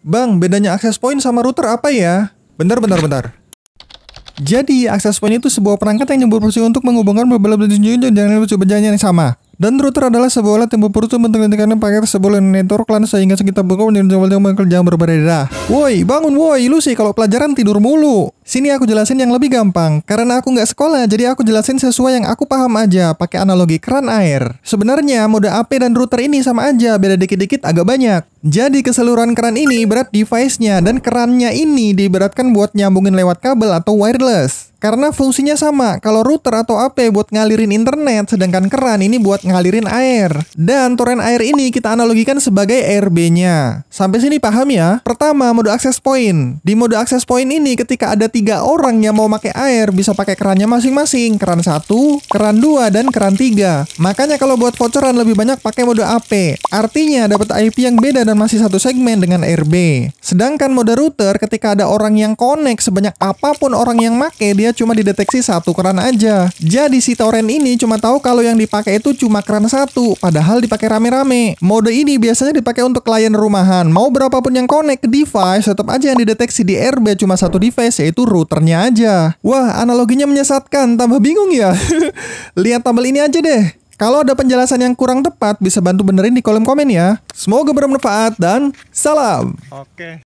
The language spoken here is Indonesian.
Bang, bedanya access point sama router apa ya? Bentar, bentar, bentar. Jadi, access point itu sebuah perangkat yang berfungsi untuk menghubungkan beberapa jenis dengan berjalan yang sama. Dan router adalah sebuah alat yang berfungsi untuk menghentikan paket sebuah network LAN sehingga sekitar buku dan yang berbeda. Woi, bangun woi, lu sih kalau pelajaran tidur mulu. Sini aku jelasin yang lebih gampang. Karena aku nggak sekolah, jadi aku jelasin sesuai yang aku paham aja, pakai analogi keran air. Sebenarnya mode AP dan router ini sama aja, beda dikit-dikit agak banyak. Jadi keseluruhan keran ini berat device-nya dan kerannya ini diberatkan buat nyambungin lewat kabel atau wireless. Karena fungsinya sama, kalau router atau AP buat ngalirin internet, sedangkan keran ini buat ngalirin air. Dan toren air ini kita analogikan sebagai RB-nya. Sampai sini paham ya? Pertama, mode access point. Di mode access point ini ketika ada tiga orang yang mau pakai air, bisa pakai kerannya masing-masing. Keran satu, keran dua, dan keran tiga. Makanya kalau buat voucheran lebih banyak pakai mode AP. Artinya dapat IP yang beda dan masih satu segmen dengan RB. Sedangkan mode router ketika ada orang yang connect sebanyak apa pun orang yang make, dia cuma dideteksi satu keran aja. Jadi si Toren ini cuma tahu kalau yang dipakai itu cuma keran satu, padahal dipakai rame-rame. Mode ini biasanya dipakai untuk klien rumahan. Mau berapapun yang connect ke device, tetap aja yang dideteksi di RB cuma satu device, yaitu routernya aja. Wah, analoginya menyesatkan, tambah bingung ya? Lihat tabel ini aja deh. Kalau ada penjelasan yang kurang tepat, bisa bantu benerin di kolom komen ya. Semoga bermanfaat dan salam. Oke.